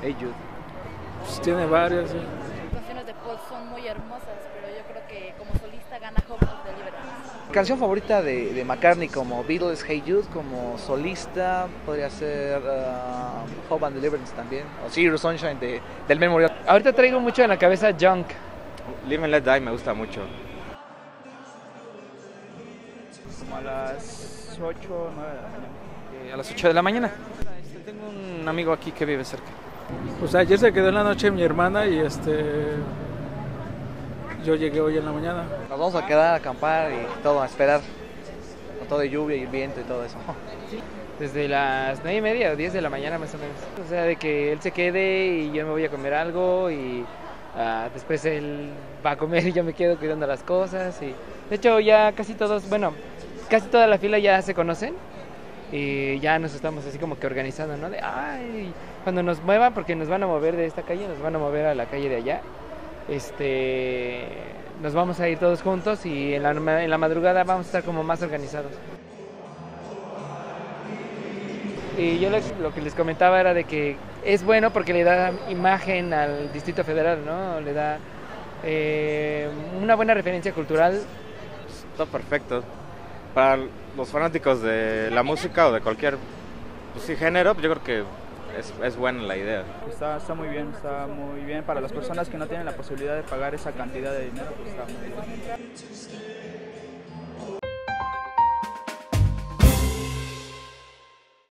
pues tiene varias. Las canciones de Paul son muy hermosas, pero yo creo que como solista gana Hope of Deliverance. Canción favorita de, de McCartney como Beatles, Hey Jude, como solista podría ser uh, Hope and Deliverance también, o Zero Sunshine de, del Memorial. Ahorita traigo mucho en la cabeza Junk. Live and Let Die me gusta mucho. Como a las 8 o 9 de la mañana. Eh, a las 8 de la mañana. Este, tengo un amigo aquí que vive cerca. Pues ayer se quedó en la noche mi hermana y este yo llegué hoy en la mañana. Nos vamos a quedar a acampar y todo, a esperar, con todo de lluvia y viento y todo eso. Desde las 9 y media o 10 de la mañana más o menos. O sea, de que él se quede y yo me voy a comer algo y ah, después él va a comer y yo me quedo cuidando las cosas. Y de hecho ya casi todos, bueno, casi toda la fila ya se conocen y ya nos estamos así como que organizando, ¿no? De, ay, cuando nos muevan, porque nos van a mover de esta calle, nos van a mover a la calle de allá, este, nos vamos a ir todos juntos y en la, en la madrugada vamos a estar como más organizados. Y yo lo que les comentaba era de que es bueno porque le da imagen al Distrito Federal, ¿no? Le da eh, una buena referencia cultural Está perfecto. Para los fanáticos de la música o de cualquier pues, sí, género, pues yo creo que es, es buena la idea. Está, está muy bien, está muy bien. Para las personas que no tienen la posibilidad de pagar esa cantidad de dinero, pues está muy bien.